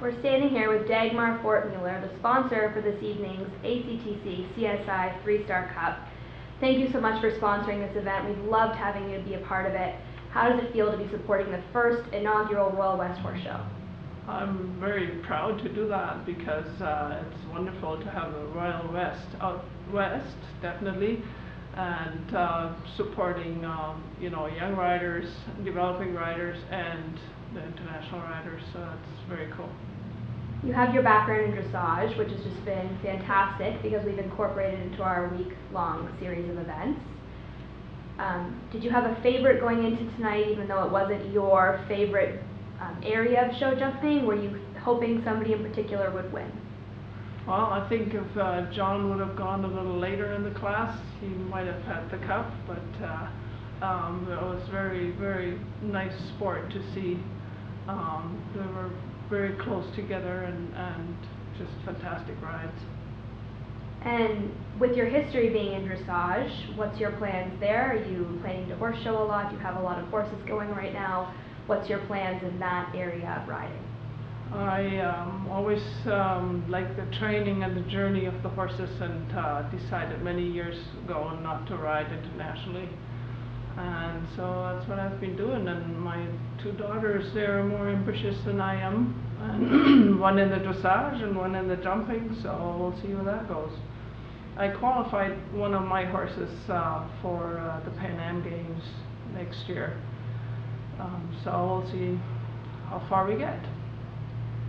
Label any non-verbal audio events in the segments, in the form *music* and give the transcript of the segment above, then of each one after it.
We're standing here with Dagmar Fortmuller, the sponsor for this evening's ACTC CSI Three Star Cup. Thank you so much for sponsoring this event. We've loved having you be a part of it. How does it feel to be supporting the first inaugural Royal West Horse Show? I'm very proud to do that because uh, it's wonderful to have a Royal West out west, definitely, and uh, supporting um, you know young riders, developing riders, and the international riders. So that's very cool. You have your background in dressage, which has just been fantastic because we've incorporated into our week-long series of events. Um, did you have a favorite going into tonight, even though it wasn't your favorite um, area of show jumping? Were you hoping somebody in particular would win? Well, I think if uh, John would have gone a little later in the class, he might have had the cup, but uh, um, it was very, very nice sport to see. Um, they were very close together and, and just fantastic rides. And with your history being in dressage, what's your plans there? Are you planning to horse show a lot? You have a lot of horses going right now. What's your plans in that area of riding? I um, always um, like the training and the journey of the horses and uh, decided many years ago not to ride internationally. And so that's what I've been doing. And my two daughters, they're more ambitious than I am. And *clears throat* one in the dressage and one in the jumping, so we'll see where that goes. I qualified one of my horses uh, for uh, the Pan Am Games next year. Um, so we'll see how far we get.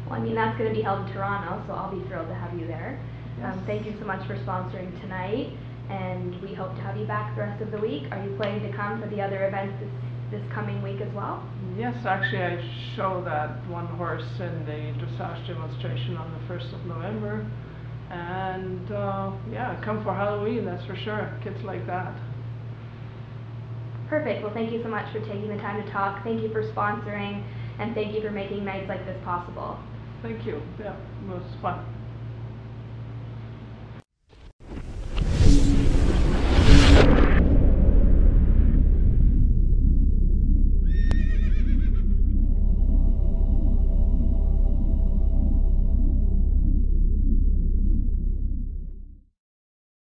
Well, I mean, that's going to be held in Toronto, so I'll be thrilled to have you there. Um, thank you so much for sponsoring tonight, and we hope to have you back the rest of the week. Are you planning to come for the other events this, this coming week as well? Yes, actually, I show that one horse in the dressage demonstration on the first of November. And, uh, yeah, come for Halloween, that's for sure. Kids like that. Perfect. Well, thank you so much for taking the time to talk. Thank you for sponsoring, and thank you for making nights like this possible. Thank you. Yeah, was fun.